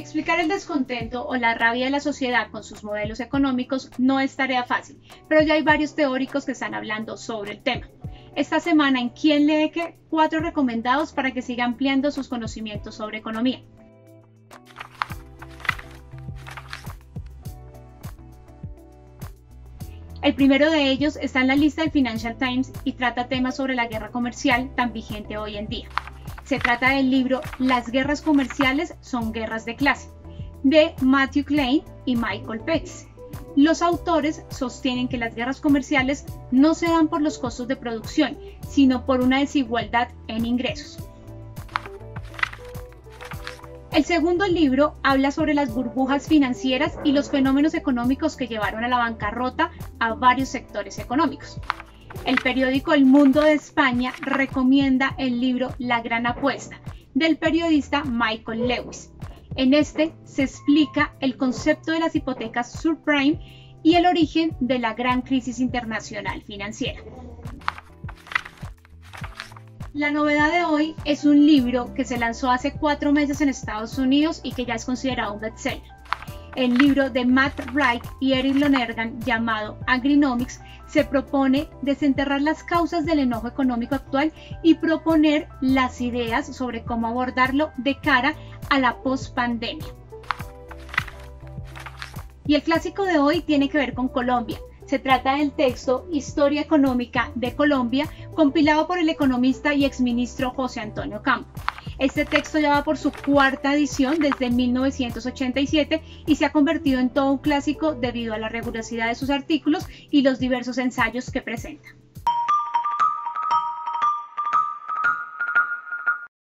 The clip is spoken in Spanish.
Explicar el descontento o la rabia de la sociedad con sus modelos económicos no es tarea fácil, pero ya hay varios teóricos que están hablando sobre el tema. Esta semana en Quién lee qué, cuatro recomendados para que siga ampliando sus conocimientos sobre economía. El primero de ellos está en la lista del Financial Times y trata temas sobre la guerra comercial tan vigente hoy en día. Se trata del libro Las guerras comerciales son guerras de clase, de Matthew Klein y Michael Pettis. Los autores sostienen que las guerras comerciales no se dan por los costos de producción, sino por una desigualdad en ingresos. El segundo libro habla sobre las burbujas financieras y los fenómenos económicos que llevaron a la bancarrota a varios sectores económicos. El periódico El Mundo de España recomienda el libro La Gran Apuesta del periodista Michael Lewis. En este se explica el concepto de las hipotecas subprime y el origen de la gran crisis internacional financiera. La novedad de hoy es un libro que se lanzó hace cuatro meses en Estados Unidos y que ya es considerado un bestseller. El libro de Matt Wright y Eric Lonergan llamado Agrinomics se propone desenterrar las causas del enojo económico actual y proponer las ideas sobre cómo abordarlo de cara a la post-pandemia. Y el clásico de hoy tiene que ver con Colombia. Se trata del texto Historia Económica de Colombia, compilado por el economista y exministro José Antonio Campo. Este texto ya va por su cuarta edición desde 1987 y se ha convertido en todo un clásico debido a la rigurosidad de sus artículos y los diversos ensayos que presenta.